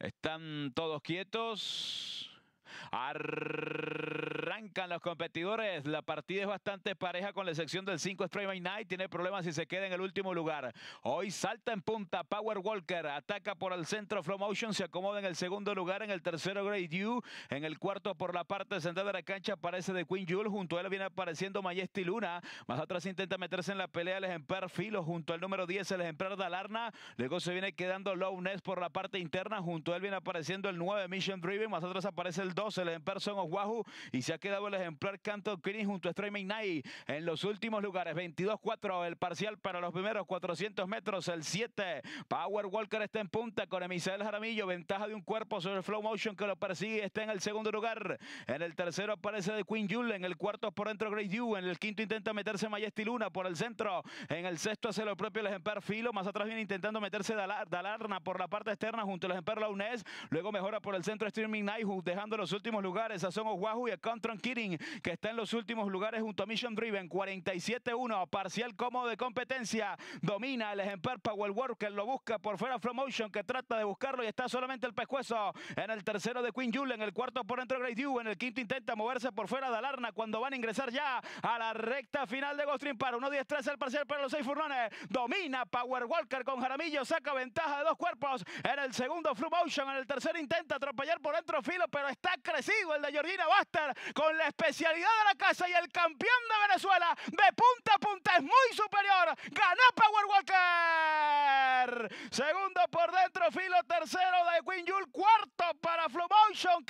Están todos quietos. Los competidores. La partida es bastante pareja con la excepción del 5 Straight Night. Tiene problemas si se queda en el último lugar. Hoy salta en punta Power Walker. Ataca por el centro Flow Motion. Se acomoda en el segundo lugar. En el tercero Great Dew. En el cuarto por la parte central de la cancha aparece de Queen Jewel. Junto a él viene apareciendo Majesty Luna. Más atrás intenta meterse en la pelea el ejemplar Filo. Junto al número 10 el ejemplar Dalarna. Luego se viene quedando Low Ness por la parte interna. Junto a él viene apareciendo el 9 Mission Driven. Más atrás aparece el 12 el ejemplar Son Wahoo y se ha quedado el ejemplar Canto Green junto a Streaming Night en los últimos lugares. 22-4 el parcial para los primeros 400 metros. El 7 Power Walker está en punta con Emisael Jaramillo. Ventaja de un cuerpo sobre el Flow Motion que lo persigue. Está en el segundo lugar. En el tercero aparece de Queen Jule. En el cuarto por dentro Great Dew. En el quinto intenta meterse Majesty Luna por el centro. En el sexto hace lo propio el ejemplar Filo. Más atrás viene intentando meterse Dalarna por la parte externa junto al ejemplar Launés. Luego mejora por el centro Streaming Night dejando los últimos lugares a Son Wahoo y a Contron Que está en los últimos lugares junto a Mission Driven. 47-1, parcial cómodo de competencia. Domina el ejemplar Power Worker, lo busca por fuera Motion que trata de buscarlo y está solamente el pescuezo. En el tercero de Queen Jule, en el cuarto por dentro Great Dew, en el quinto intenta moverse por fuera de Alarna cuando van a ingresar ya a la recta final de Ghost para 1-10-3 el parcial para los seis furrones. Domina Power Walker con Jaramillo, saca ventaja de dos cuerpos. En el segundo Flu Motion, en el tercero intenta atropellar por dentro Filo, pero está crecido el de Georgina Buster con la especialidad de la casa y el campeón de Venezuela de punta a punta es muy superior. Ganó Power Walker. Segundo por dentro, Filo. Tercero de Queen Jule. Cuarto para Flu Motion.